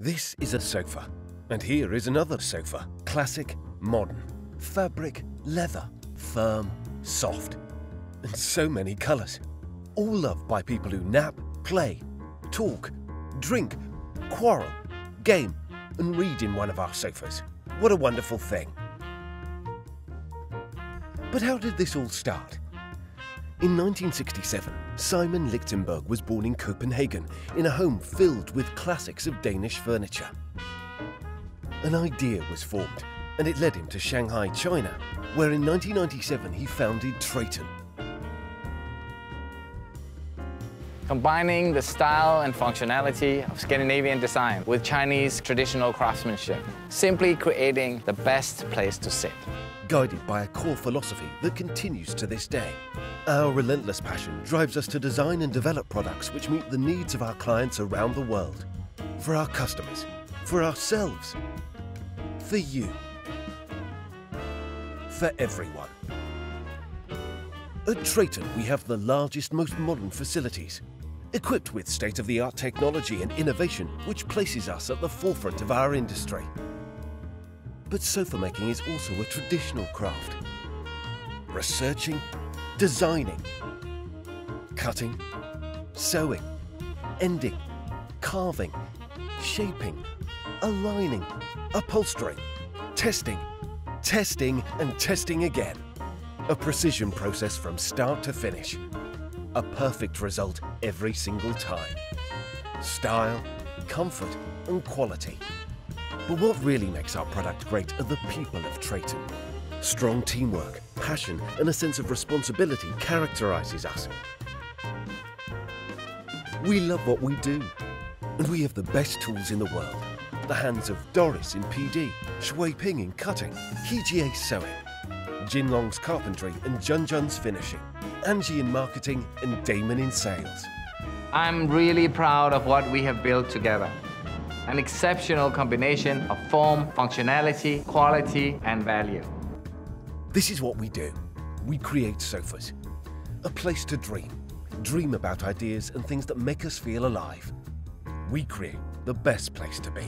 This is a sofa, and here is another sofa. Classic, modern, fabric, leather, firm, soft, and so many colours. All loved by people who nap, play, talk, drink, quarrel, game, and read in one of our sofas. What a wonderful thing. But how did this all start? In 1967, Simon Lichtenberg was born in Copenhagen in a home filled with classics of Danish furniture. An idea was formed, and it led him to Shanghai, China, where in 1997 he founded Trayton. Combining the style and functionality of Scandinavian design with Chinese traditional craftsmanship, simply creating the best place to sit guided by a core philosophy that continues to this day. Our relentless passion drives us to design and develop products which meet the needs of our clients around the world. For our customers, for ourselves, for you, for everyone. At Trayton, we have the largest, most modern facilities, equipped with state-of-the-art technology and innovation which places us at the forefront of our industry. But sofa making is also a traditional craft. Researching, designing, cutting, sewing, ending, carving, shaping, aligning, upholstering, testing, testing and testing again. A precision process from start to finish. A perfect result every single time. Style, comfort and quality. But what really makes our product great are the people of Trayton. Strong teamwork, passion and a sense of responsibility characterises us. We love what we do, and we have the best tools in the world. The hands of Doris in PD, Shui Ping in cutting, Jie sewing, Jinlong's carpentry and Junjun's finishing, Angie in marketing and Damon in sales. I'm really proud of what we have built together an exceptional combination of form, functionality, quality, and value. This is what we do. We create sofas. A place to dream. Dream about ideas and things that make us feel alive. We create the best place to be.